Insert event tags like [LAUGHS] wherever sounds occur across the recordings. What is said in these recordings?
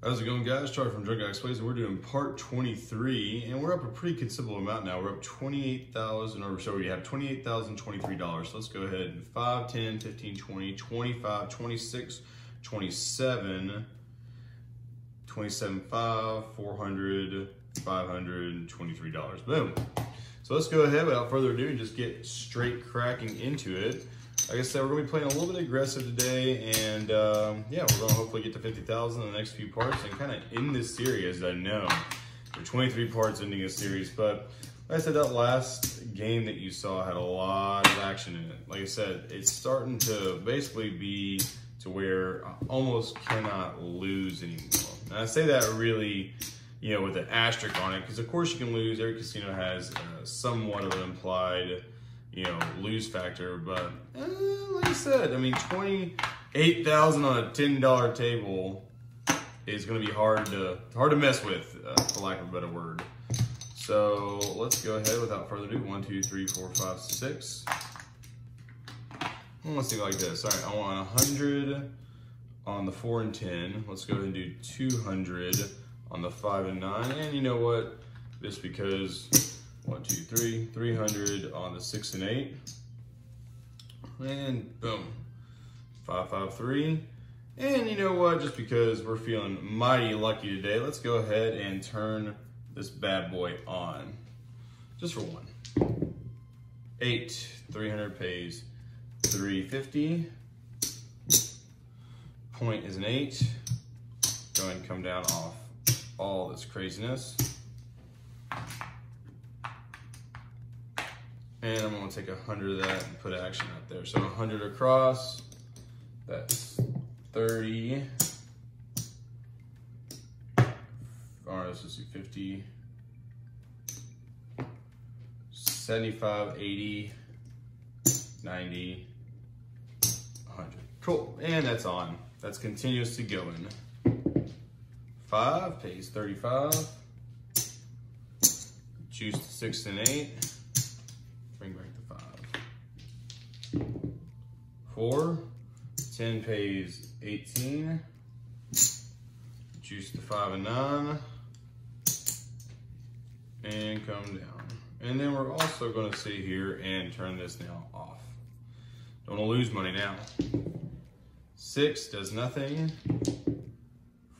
How's it going guys? Charlie from Drunk Guy Explains and we're doing part 23 and we're up a pretty considerable amount now. We're up 28,000 or so we have $28,023. So let's go ahead 5, 10, 15, 20, 25, 26, 27, 27, 5, 400, 523 dollars. Boom. So let's go ahead without further ado and just get straight cracking into it like I said, we're gonna be playing a little bit aggressive today, and um, yeah, we're gonna hopefully get to 50,000 in the next few parts and kind of end this series. I know are 23 parts ending a series, but like I said, that last game that you saw had a lot of action in it. Like I said, it's starting to basically be to where I almost cannot lose anymore. And I say that really, you know, with an asterisk on it, because of course you can lose. Every casino has uh, somewhat of an implied you know, lose factor. But eh, like I said, I mean, 28000 on a $10 table is going to be hard to hard to mess with, uh, for lack of a better word. So let's go ahead without further ado. One, two, three, four, five, six. Let's do like this. All right, I want 100 on the 4 and 10. Let's go ahead and do 200 on the 5 and 9. And you know what? Just because one, two, three, 300 on the six and eight. And boom, five, five, three. And you know what, just because we're feeling mighty lucky today, let's go ahead and turn this bad boy on. Just for one. Eight, 300 pays 350. Point is an eight. Go ahead and come down off all this craziness. And I'm gonna take a hundred of that and put action out there. So a hundred across, that's 30. All right, let's do 50, 75, 80, 90, 100. Cool, and that's on. That's continuously going. Five pays 35. Juice to six and eight. Four. 10 pays 18. Juice to five and nine. And come down. And then we're also gonna sit here and turn this now off. Don't lose money now. Six does nothing.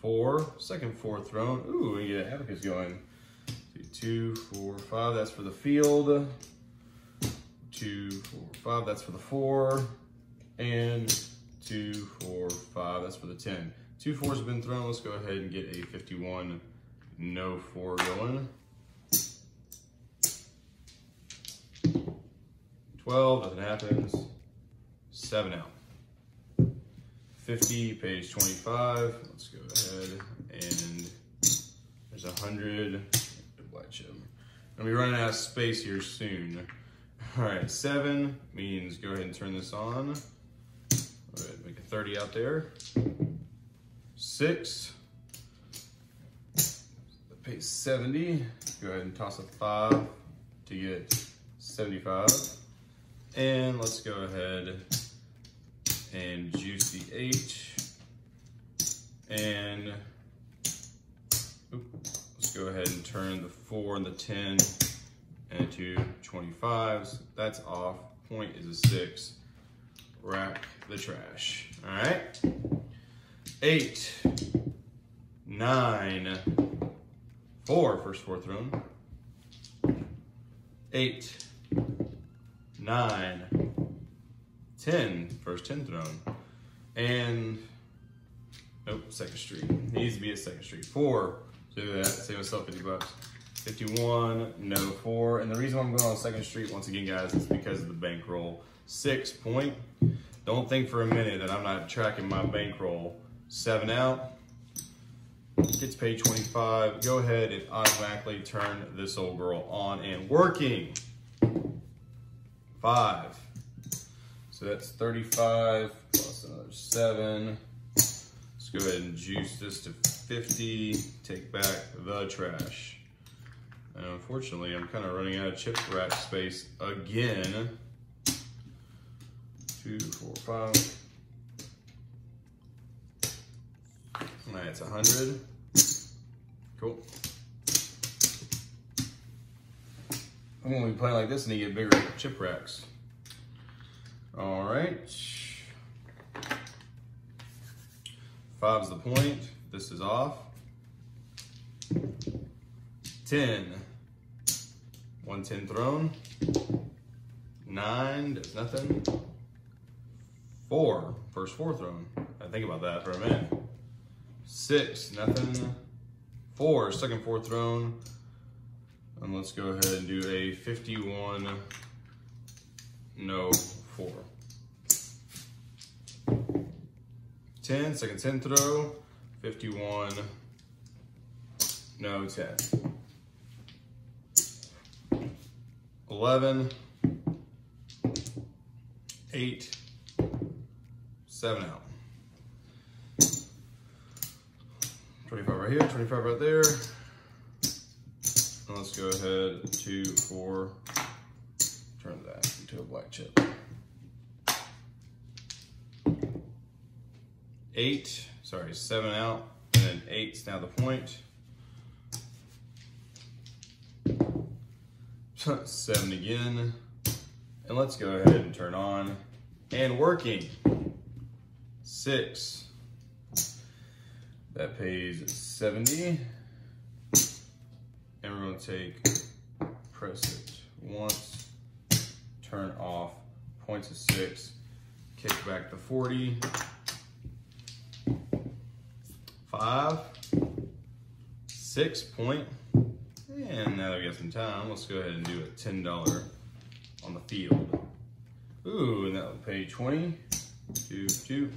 Four, second four thrown. Ooh, we get abacus going. Two, four, five, that's for the field. Two, four, five, that's for the four and two, four, five. That's for the 10. Two fours have been thrown. Let's go ahead and get a 51 no four going. 12, nothing happens. Seven out. 50, page 25. Let's go ahead and there's a 100. I'm gonna be running out of space here soon. All right, seven means go ahead and turn this on. All right, make a 30 out there. Six, pay 70. Go ahead and toss a five to get 75. And let's go ahead and juice the H. And let's go ahead and turn the four and the 10 and two 25s. That's off. Point is a six rack the trash. All right. Eight, nine, fourth first four thrown. Eight, nine, ten, first 10 thrown. And, nope, second street. Needs to be a second street. Four, do that, save myself 50 bucks. 51, no four. And the reason I'm going on second street, once again, guys, is because of the bankroll. Six point. Don't think for a minute that I'm not tracking my bankroll. Seven out, gets paid 25. Go ahead and automatically turn this old girl on and working. Five. So that's 35 plus another seven. Let's go ahead and juice this to 50. Take back the trash. And unfortunately, I'm kind of running out of chip rack space again two, four, five. All right, it's 100. Cool. I'm gonna be playing like this and you get bigger chip racks. All right. Five's the point. This is off. 10. 110 thrown. Nine does nothing. Four, first four thrown. I think about that for a minute. Six, nothing. Four, second four thrown. And let's go ahead and do a 51, no, four. 10, second 10 throw, 51, no, 10. 11, 8, 7 out. 25 right here, 25 right there. Let's go ahead, two, four, turn that into a black chip. Eight, sorry, seven out, and then eight's now the point. [LAUGHS] Seven again. And let's go ahead and turn on. And working. Six. That pays 70. And we're gonna take, press it once, turn off, points of six, kick back the 40. Five, six point, and now that we got some time, let's go ahead and do a $10 on the field. Ooh, and that would pay 20, two, two.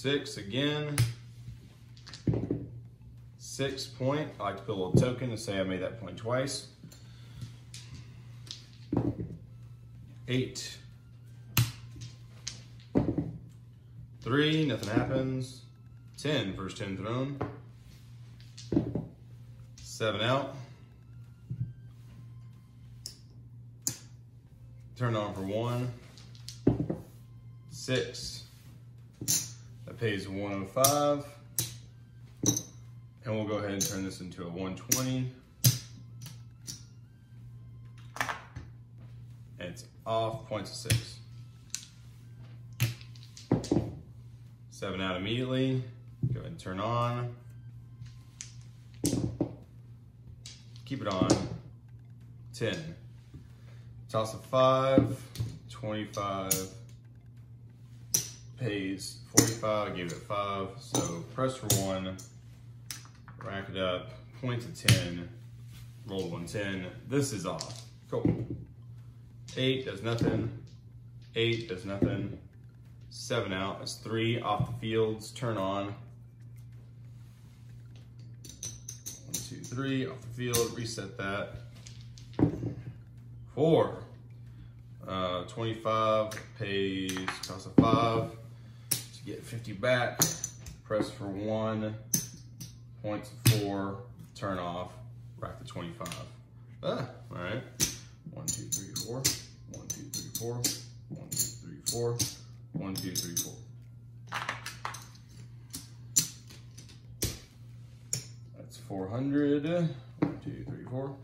Six again. Six point, I like to put a little token to say I made that point twice. Eight. Three, nothing happens. 10, first 10 thrown. Seven out. Turn on for one. Six. Pays 105. And we'll go ahead and turn this into a 120. And it's off, points of six. Seven out immediately. Go ahead and turn on. Keep it on. 10. Toss a 5. 25. Pays 45. I gave it 5. So press for 1. Rack it up. Point to 10. Roll 110. This is off. Cool. 8 does nothing. 8 does nothing. 7 out. That's 3 off the fields. Turn on. One, two, three off the field. Reset that. 4. Uh, 25 pays cost of 5 to get 50 back. Press for 1. Points 4. Turn off. Rack the 25. Ah, all right. One, two, three, four. One, two, three, four. One, two, three, four. One, two, three, four. That's 400. One, two, three, four.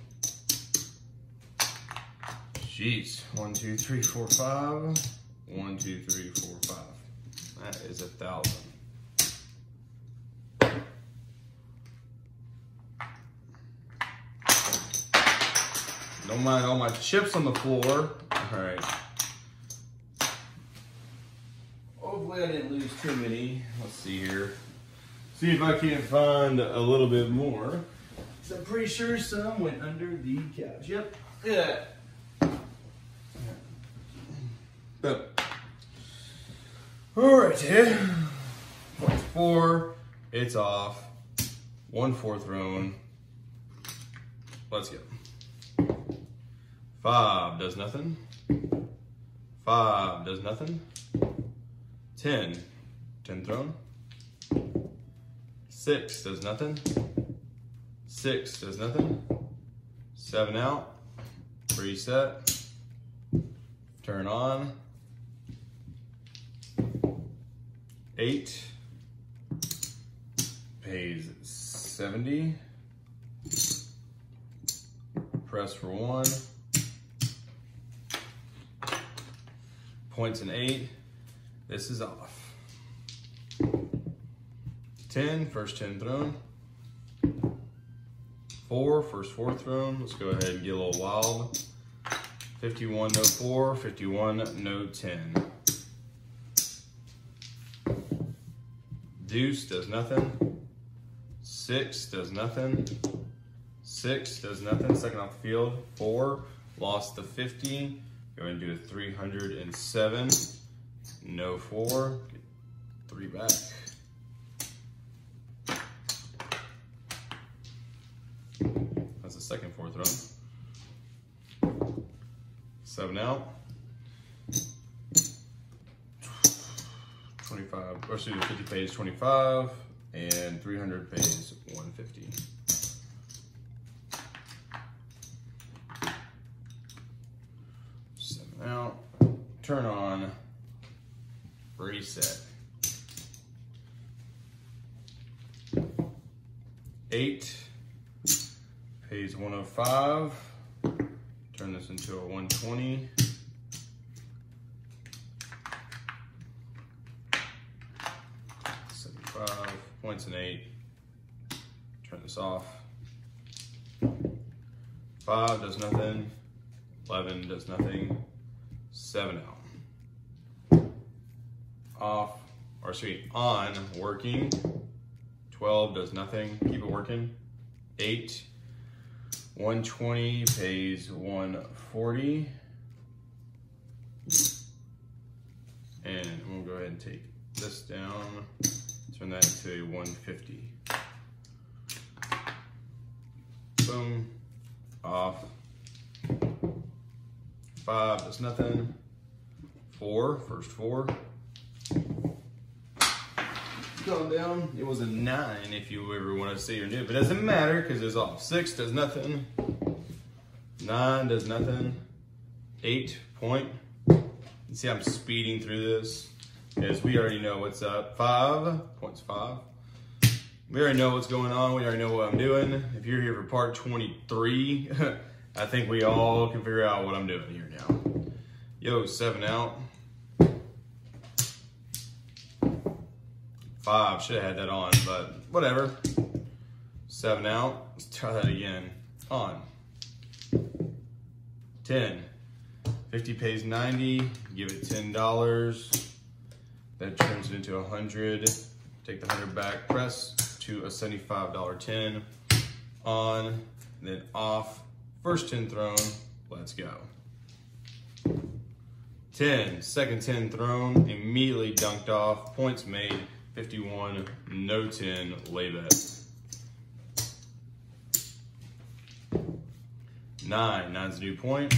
Jeez. One, two, three, four, five. One, two, three, four, five. That is a thousand. Don't mind all my chips on the floor. All right. Hopefully I didn't lose too many. Let's see here. See if I can't find a little bit more. I'm pretty sure some went under the couch. Yep. Yeah. But, all right, here. Point four. It's off. One four thrown. Let's go. Five does nothing. Five does nothing. Ten. Ten thrown. Six does nothing. Six does nothing. Seven out. Reset. Turn on. Eight. Pays 70. Press for one. Points an eight. This is off. 10, first 10 thrown. Four, first four thrown. Let's go ahead and get a little wild. 51, no four, 51, no 10. Deuce does nothing. Six does nothing. Six does nothing. Second off the field. Four, lost the 50. Go ahead and do a 307. No four. Get three back. That's the second fourth throw. Seven out. 25, or excuse me, 50 pays 25, and 300 pays 150. Seven out. Turn on. Reset. Eight pays 105. Turn this into a 120. Seventy-five points and eight. Turn this off. Five does nothing. Eleven does nothing. Seven out. Off, or sweet, on, working. 12 does nothing, keep it working. Eight, 120 pays 140. And we'll go ahead and take this down, turn that a 150. Boom, off. Five does nothing. Four, first four. Going down, it was a nine if you ever want to see or new, but it doesn't matter because it's off. Six does nothing. Nine does nothing. Eight point. You see I'm speeding through this because we already know what's up. Five, points five. We already know what's going on. We already know what I'm doing. If you're here for part 23, [LAUGHS] I think we all can figure out what I'm doing here now. Yo, seven out. Five, should have had that on, but whatever. Seven out, let's try that again. On. 10. 50 pays 90, give it $10. That turns it into a 100. Take the 100 back, press to a $75 10. On, then off. First 10 thrown, let's go. 10, second 10 thrown, immediately dunked off, points made. 51, no 10, lay bet. Nine, nine's a new point.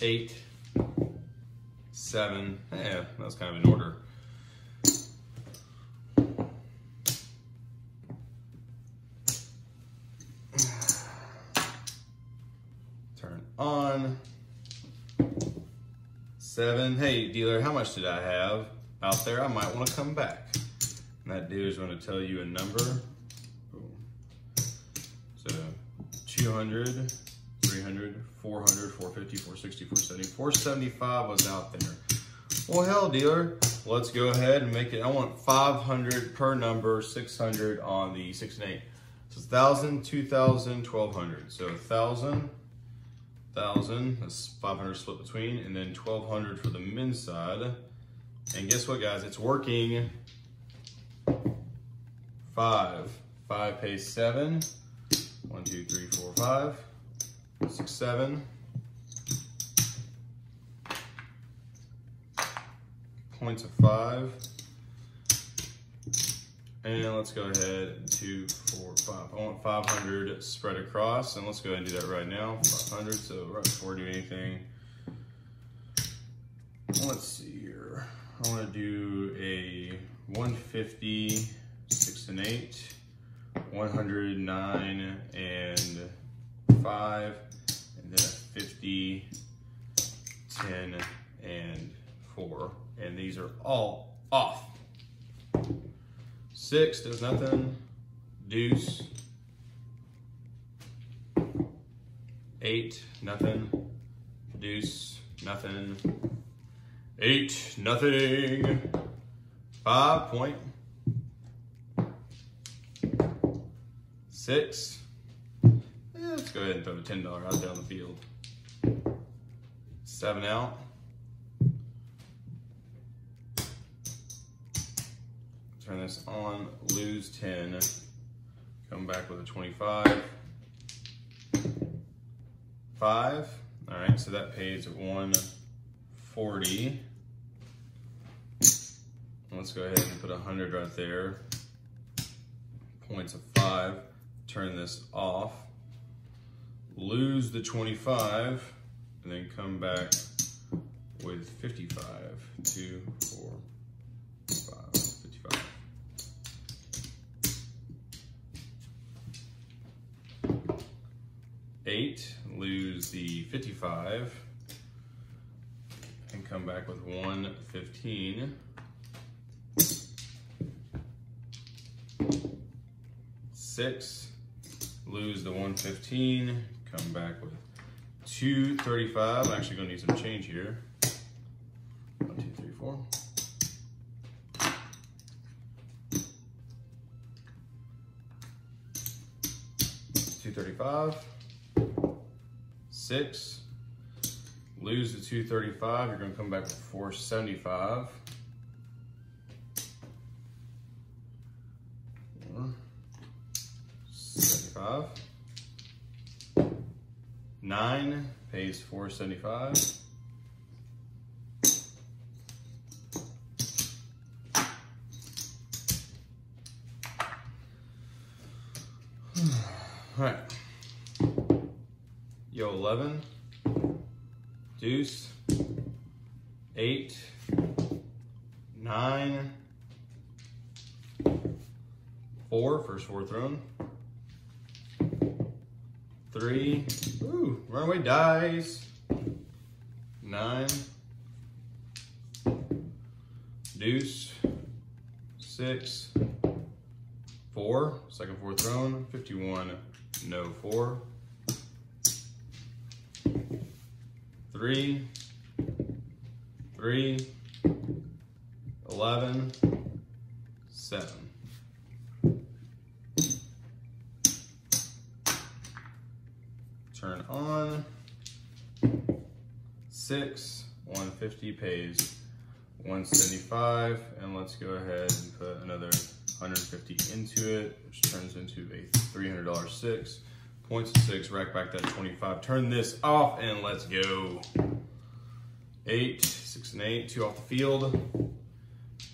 Eight, seven, yeah, that's kind of in order. Turn on. Seven, hey dealer, how much did I have? out there, I might want to come back. And that is going to tell you a number. So 200, 300, 400, 450, 460, 470, 475 was out there. Well, hell, dealer, let's go ahead and make it. I want 500 per number, 600 on the six and eight. So 1,000, 2,000, 1,200. So 1,000, 1,000, that's 500 split between, and then 1,200 for the men's side. And guess what, guys? It's working. Five. Five pays seven. One, two, three, four, five. Six, seven. Points of five. And let's go ahead, two, four, five. I want 500 spread across, and let's go ahead and do that right now. 500, so right before we do anything, let's see here. I want to do a 150, six and eight, 109 and five, and then a 50 10, and 4. And these are all off. 6 does nothing. Deuce. 8, nothing. Deuce, nothing. 8, nothing. 5 point. 6. Let's go ahead and throw the $10 out on the field. 7 out. Turn this on, lose 10. Come back with a 25. 5. All right, so that pays 140. Let's go ahead and put 100 right there. Points of 5. Turn this off. Lose the 25, and then come back with 55. 2, 4, 5, 55. Eight, lose the 55, and come back with 115. Six, lose the 115, come back with 235. I'm actually gonna need some change here. One, two, three, four. Two thirty-five. Six. Lose the two thirty-five. You're gonna come back with four seventy-five. Four. Seventy-five. Nine pays four seventy-five. [SIGHS] All right. Yo, 11. Deuce. 8. 9. 4. First four thrown. 3. Ooh, runaway dice. 9. Deuce. 6. 4. Second four thrown. 51. No 4. Three, three, 11, seven. Turn on, six, 150 pays 175, and let's go ahead and put another 150 into it, which turns into a $300 six. Points six, rack back that 25. Turn this off and let's go. Eight, six and eight, two off the field.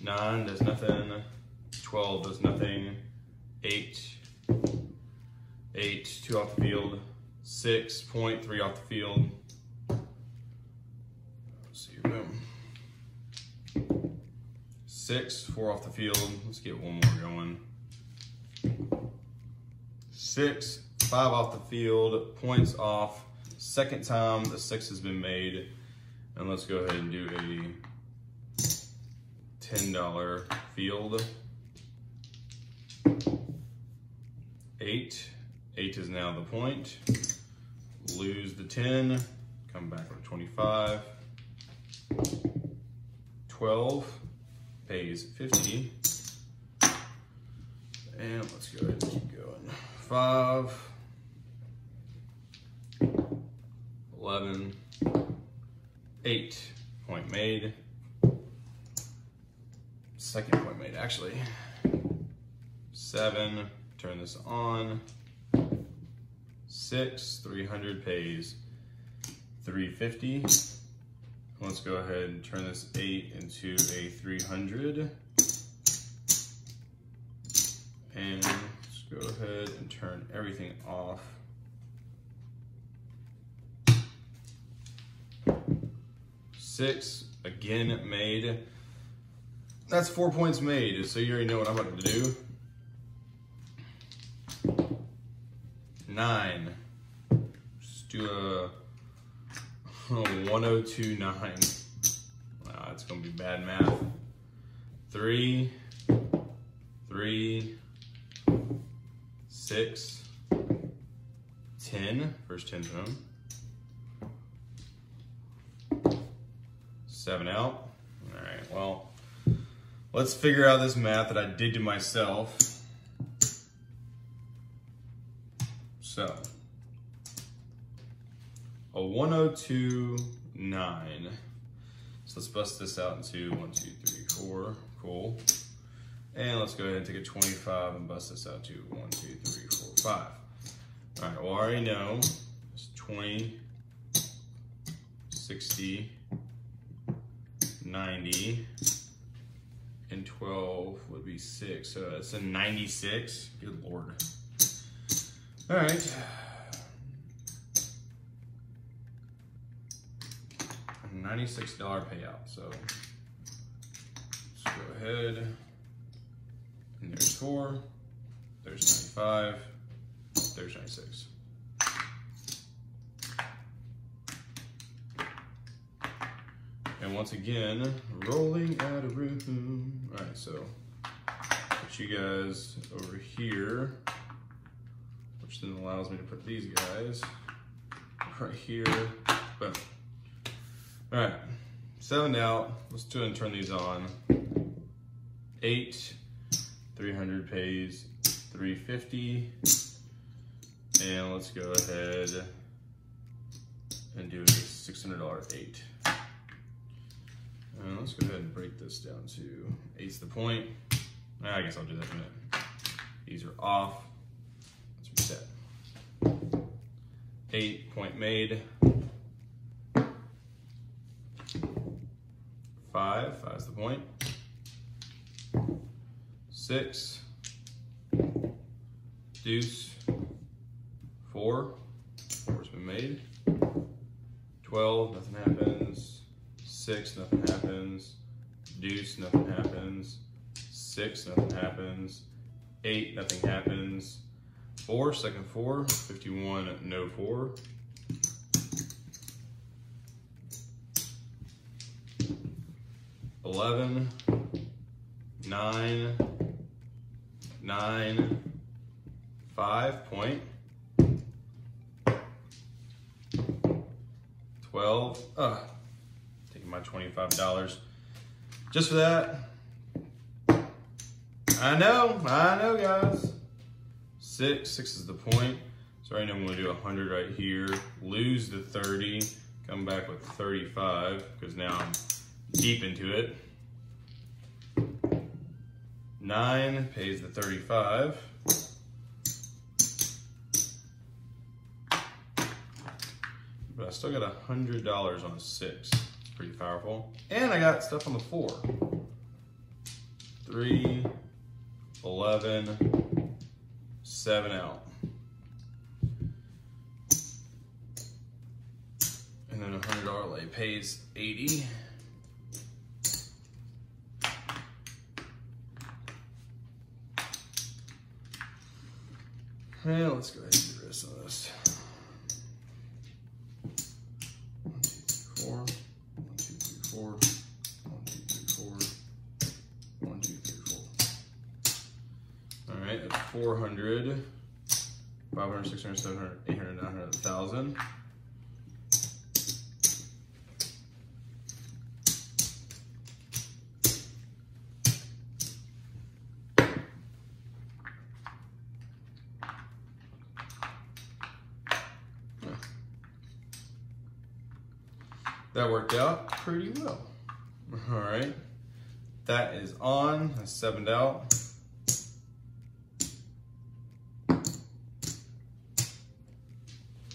Nine does nothing. 12 does nothing. Eight, eight, two off the field. Six, point, three off the field. Boom. Six, four off the field. Let's get one more going. Six, five off the field, points off. Second time the six has been made. And let's go ahead and do a $10 field. Eight, eight is now the point. Lose the 10, come back with 25. 12 pays 50. And let's go ahead and keep going. Five, 11, 8 point made. Second point made, actually. 7, turn this on. 6, 300 pays 350. Let's go ahead and turn this 8 into a 300. And let's go ahead and turn everything off. Six, again made. That's four points made, so you already know what I'm about to do. Nine. Just do a [LAUGHS] 1029. Wow, it's gonna be bad math. Three, three, six, ten. First ten home. Seven out. All right, well, let's figure out this math that I did to myself. 1029. So let's bust this out into one, two, three, four. Cool. And let's go ahead and take a 25 and bust this out to one, two, three, four, five. All right, well, I already know it's 20, 60, 90, and 12 would be six. So it's a 96. Good Lord. All right. $96 payout. So let's go ahead. And there's four, there's 95, there's 96. And once again, rolling out of room. All right, so put you guys over here, which then allows me to put these guys right here. Boom. All right, seven out. Let's do it and turn these on. Eight, 300 pays 350. And let's go ahead and do a $600 eight. And let's go ahead and break this down to eight's the point. Ah, I guess I'll do that in a minute. These are off. Let's reset. Eight point made. Five, five's the point. Six, deuce, four, four's been made. 12, nothing happens. Six, nothing happens. Deuce, nothing happens. Six, nothing happens. Eight, nothing happens. Four, second four. 51, no four. Eleven, nine, nine, five point. 12, uh, taking my $25 just for that. I know, I know guys. Six, six is the point. So right now I'm gonna do 100 right here, lose the 30, come back with 35, because now I'm deep into it. Nine pays the 35. But I still got a hundred dollars on a six. It's pretty powerful. And I got stuff on the four. Three, 11, seven out. And then a hundred dollar lay pays 80. Yeah, let's go ahead and do the rest of this. One, two, three, four. One, two, three, four. One, two, three, four. One, two, three, four. All right, that's 400, 500, 600, 700, 800, 900, 1,000. That worked out pretty well. All right, that is on, that's sevened out.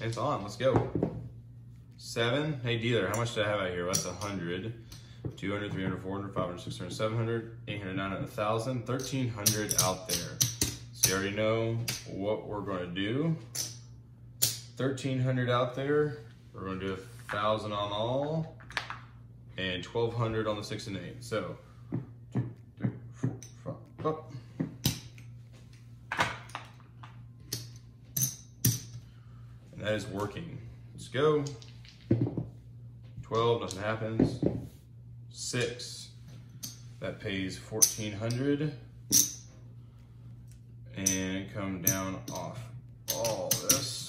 It's on, let's go. Seven, hey dealer, how much do I have out here? That's 100, 200, 300, 400, 500, 600, 700, 800, 900, 1,000, 1,300 out there. So you already know what we're gonna do. 1,300 out there, we're gonna do a thousand on all, and twelve hundred on the six and eight. So up. And that is working. Let's go. 12, nothing happens. Six, that pays 1400 and come down off all this.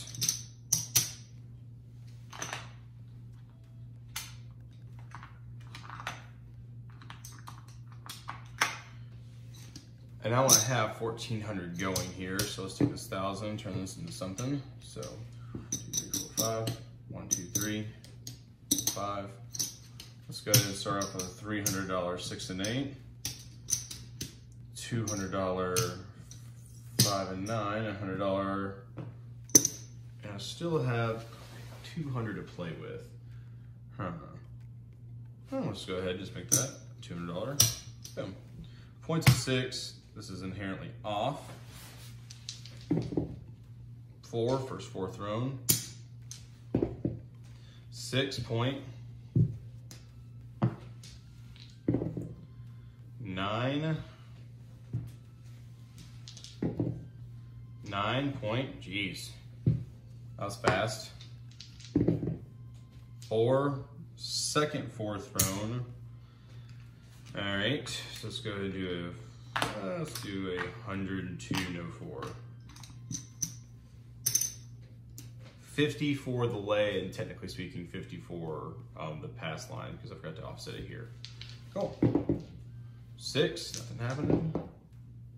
And I want to have 1400 going here, so let's take this 1000, turn this into something. So, two, three, four, five, one, two, three, five. Let's go ahead and start off with a $300 six and eight, $200 five and nine, a $100, and I still have 200 to play with. Huh. Let's go ahead and just make that $200. Boom. Points of six, this is inherently off. Four, first four thrown. Six point. Nine. Nine point, jeez. That was fast. Four, second four thrown. All right, so let's go ahead and do a uh, let's do a 102 no 4. 50 for the lay, and technically speaking, 50 for um, the pass line because I forgot to offset it here. Cool. Six, nothing happening.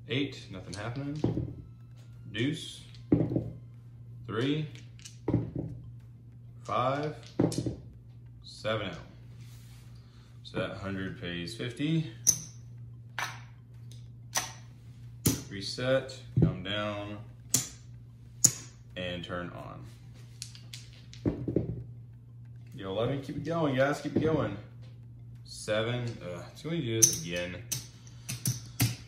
Eight, nothing happening. Deuce. Three. Five. Seven out. So that 100 pays 50. Reset, come down, and turn on. Yo, let me keep it going, guys. Keep it going. Seven. Uh, so we do this again.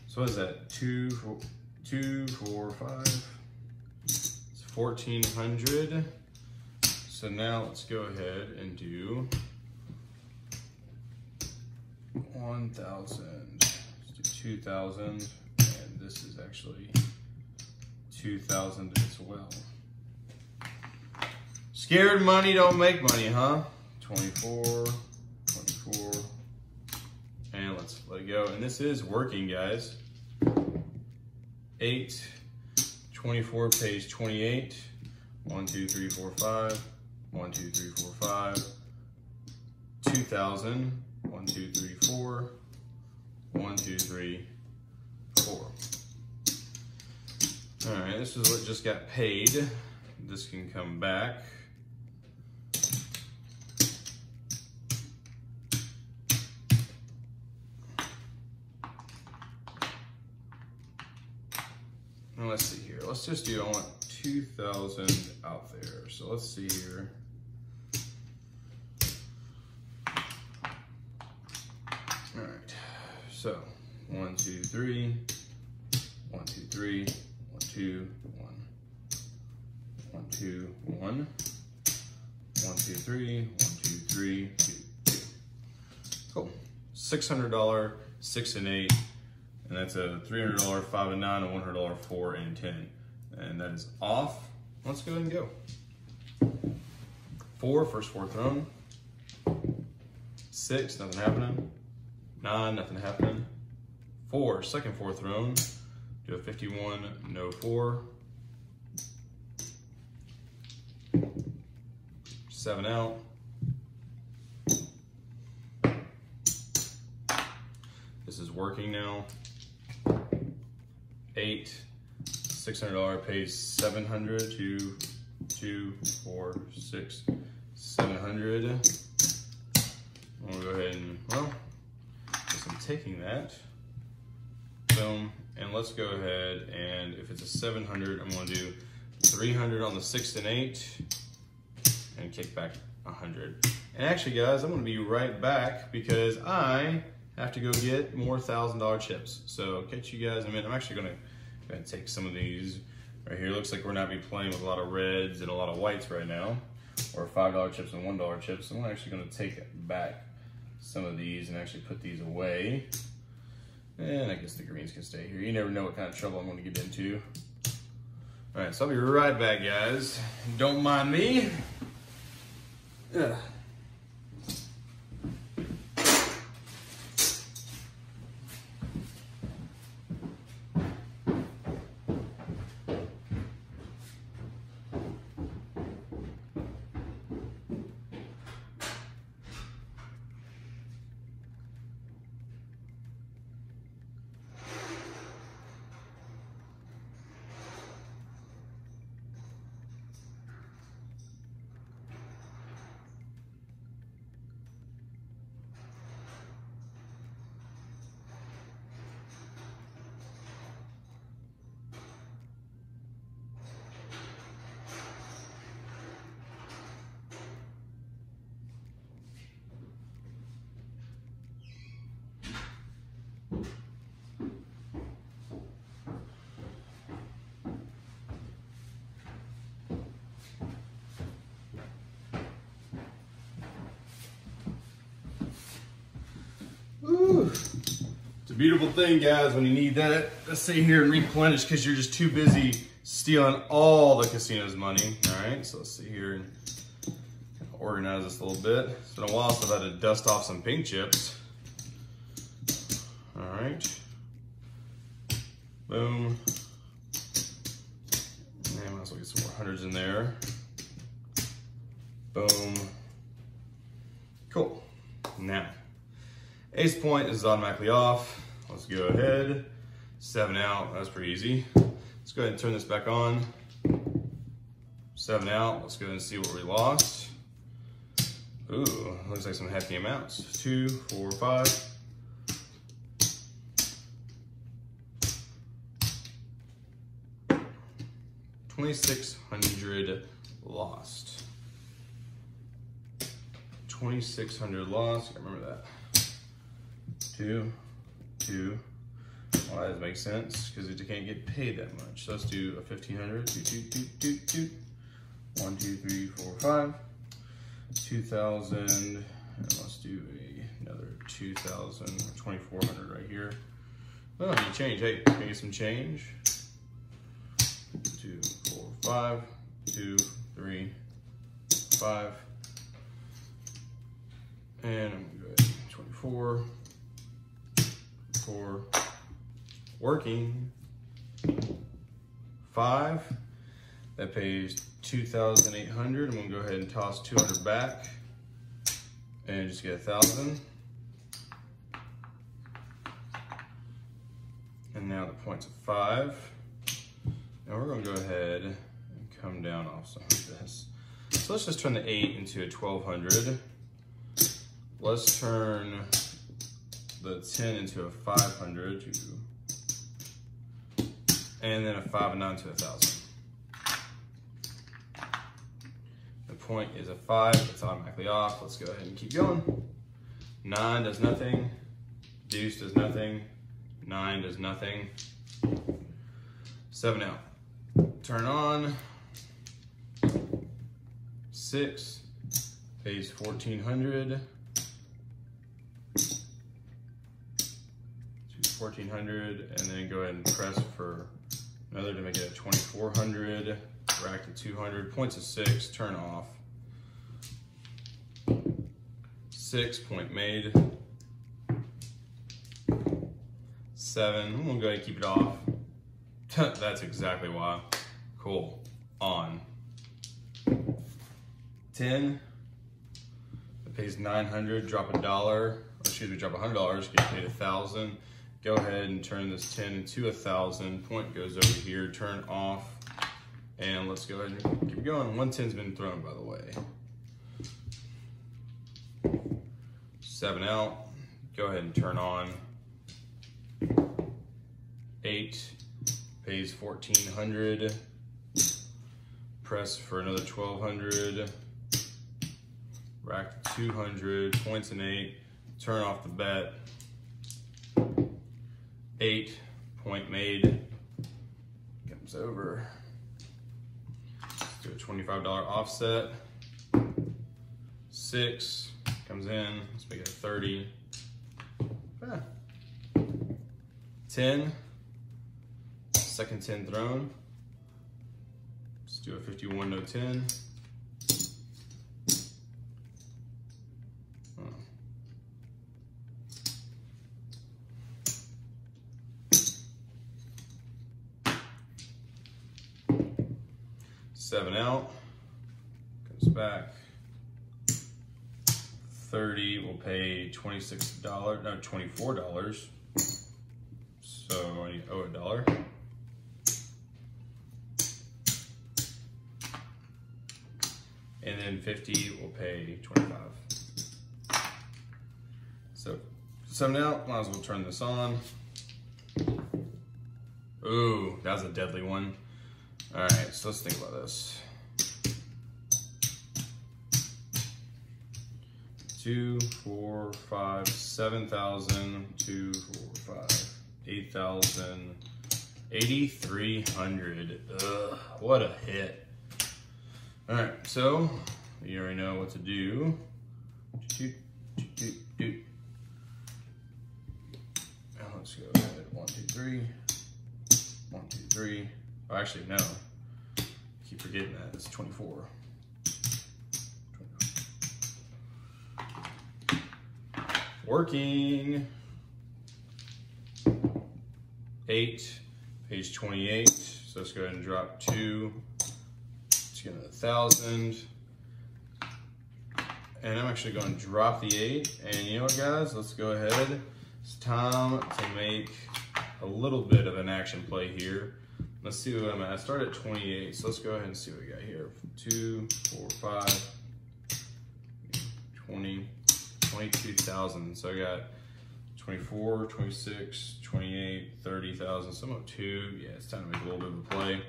So what is that? Two, four, two, four, five. It's fourteen hundred. So now let's go ahead and do one thousand. Let's do two thousand this is actually 2000 as well. Scared money don't make money, huh? 24, 24, and let's let it go. And this is working, guys. 8, 24, page 28. 1, 2, 3, 4, 5. 1, 2, 3, 4, 5. 2000. 1, 2, 3, 4. 1, 2, 3, 4. All right, this is what just got paid. This can come back. Now let's see here. Let's just do, I want 2,000 out there. So let's see here. All right, so one, two, three, one, two, three, one. One, two, one. One, two, three, one, two, three, two, two. Cool. $600, six and eight, and that's a $300, five and nine, a $100, four and 10. And that is off. Let's go ahead and go. Four, first four thrown. Six, nothing happening. Nine, nothing happening. Four, second four thrown. Do a 51, no 4. 7 out. This is working now. 8. $600 pays 700 to 2, 4, 6, 700. I'm gonna go ahead and, well, I'm taking that. Boom. And let's go ahead and if it's a 700, I'm gonna do 300 on the six and eight and kick back 100. And actually guys, I'm gonna be right back because I have to go get more $1,000 chips. So catch you guys in a minute. I'm actually gonna, gonna take some of these right here. Looks like we're not be playing with a lot of reds and a lot of whites right now or $5 chips and $1 chips. So I'm actually gonna take back some of these and actually put these away. And I guess the greens can stay here. You never know what kind of trouble I'm going to get into. All right, so I'll be right back, guys. Don't mind me. Yeah. A beautiful thing, guys, when you need that Let's sit here and replenish because you're just too busy stealing all the casino's money. All right, so let's sit here and organize this a little bit. It's been a while since I've had to dust off some pink chips. All right. Boom. And might as well get some more hundreds in there. Boom. Cool. Now, ace point is automatically off. Let's go ahead. Seven out, that's pretty easy. Let's go ahead and turn this back on. Seven out, let's go and see what we lost. Ooh, looks like some hefty amounts. Two, four, five. Twenty-six hundred lost. Twenty-six hundred lost. I remember that. Two, two. Well, that makes sense because it can't get paid that much. So let's do a fifteen hundred. Two, two, two, two, two. One, two, three, four, five. 2000 and let's do a, another 2000 2400 right here oh you change hey can I get some change two four five two three five and I'm gonna go ahead 24 four working five that pays 2,800. I'm gonna go ahead and toss 200 back and just get a thousand. And now the points of five. Now we're gonna go ahead and come down off some of this. So let's just turn the eight into a 1200. Let's turn the 10 into a 500 and then a five and nine to a thousand. The point is a five, it's automatically off. Let's go ahead and keep going. Nine does nothing, deuce does nothing, nine does nothing. Seven out. Turn on. Six pays 1400. 1400 and then go ahead and press for another to make it a 2400 rack to 200 points of six turn off six, point made. Seven, I'm gonna go ahead and keep it off. [LAUGHS] That's exactly why. Cool, on. 10, it pays 900, drop a dollar, excuse me, drop a hundred dollars, get paid a thousand. Go ahead and turn this 10 into a thousand. Point goes over here, turn off, and let's go ahead and keep going. 110's been thrown, by the way. seven out. Go ahead and turn on. Eight pays 1400. Press for another 1200. Rack 200, points and eight. Turn off the bet. Eight, point made. Comes over. do a $25 offset. Six, comes in, let's make it a 30. Ah. 10, second 10 thrown. Let's do a 51 no 10. Seven out, comes back. 30 will pay $26, no, $24. So I owe oh, a dollar. And then 50 will pay 25. So, so now, might as well turn this on. Ooh, that was a deadly one. All right, so let's think about this. two, four, five, seven thousand, two, four, five, eight thousand, eighty-three hundred. Ugh, what a hit. All right, so you already know what to do. Now let's go ahead. One, two, three. One, two, three. Oh, actually, no. I keep forgetting that. It's 24. Working. Eight, page 28. So let's go ahead and drop two. Let's get a thousand. And I'm actually going to drop the eight. And you know what, guys? Let's go ahead. It's time to make a little bit of an action play here. Let's see what I'm at. I start at 28, so let's go ahead and see what we got here. Two, four, five, 20, 22,000. So I got 24, 26, 28, 30,000, some up two. Yeah, it's time to make a little bit of a play.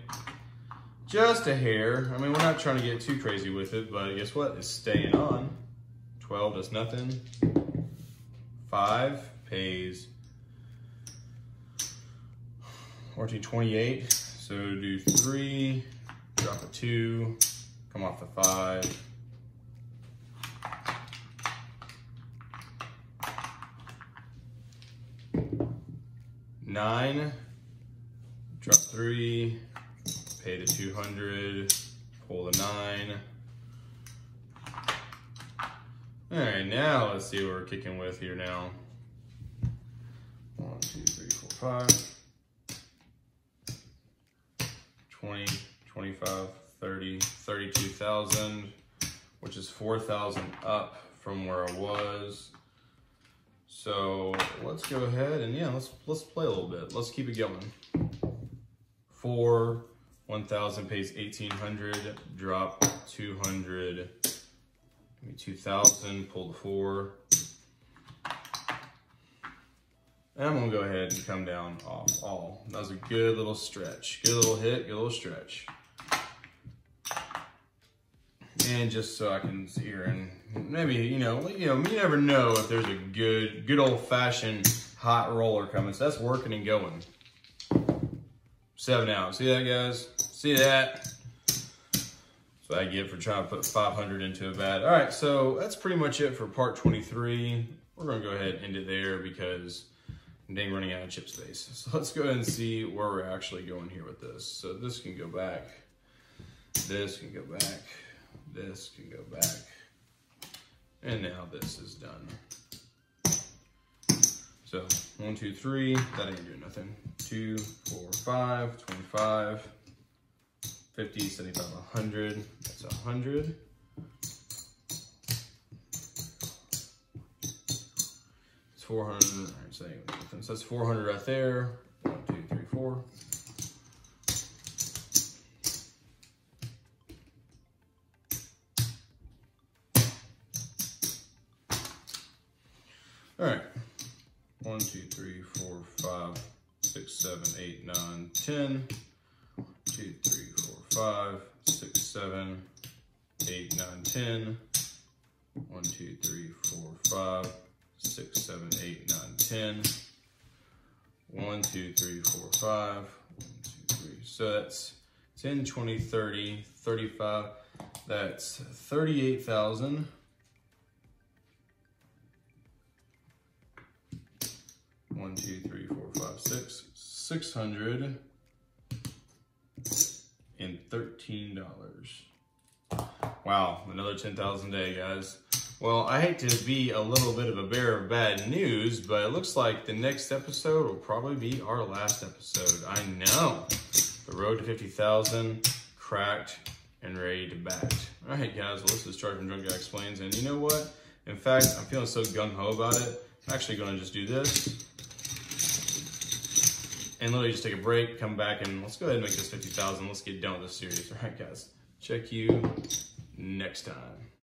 Just a hair. I mean, we're not trying to get too crazy with it, but guess what? It's staying on. 12 does nothing. Five pays 14, 28. So do three, drop a two, come off the five. Nine, drop three, pay to 200, pull the nine. All right, now let's see what we're kicking with here now. One, two, three, four, five. 20, 25, 30, 32,000, which is 4,000 up from where I was. So let's go ahead and yeah, let's let's play a little bit. Let's keep it going. Four, 1,000 pays 1,800, drop 200, maybe 2,000, pull the four. And I'm gonna go ahead and come down off all. That was a good little stretch. Good little hit, good little stretch. And just so I can see here and maybe, you know, you know, you never know if there's a good, good old fashioned hot roller coming. So that's working and going. Seven out. See that guys? See that? So I get for trying to put 500 into a bat. All right, so that's pretty much it for part 23. We're gonna go ahead and end it there because dang running out of chip space. So let's go ahead and see where we're actually going here with this. So this can go back, this can go back, this can go back, and now this is done. So one, two, three, that ain't doing nothing. Two, four, five, 25, 50, 75, 100, that's 100. 400, all right, so that's 400 right there. One, two, three, four. All right, one, two, three, four, five, six, seven, eight, nine, ten. Two, three, four, five, six, seven, eight, nine, ten. One, two, three, four, five, six, seven, eight, nine, ten. One, two, three, four, five. One, two, three. So that's 10, 20, 30, 35. That's 38,000. One, two, three, four, five, six. Six hundred and thirteen dollars. Wow, another 10,000 day, guys. Well, I hate to be a little bit of a bearer of bad news, but it looks like the next episode will probably be our last episode. I know. The road to 50,000, cracked and ready to bat. All right, guys, well, this is Charlie from Drunk Guy Explains, and you know what? In fact, I'm feeling so gung-ho about it, I'm actually gonna just do this. And literally just take a break, come back, and let's go ahead and make this 50,000. Let's get done with this series. All right, guys, check you next time.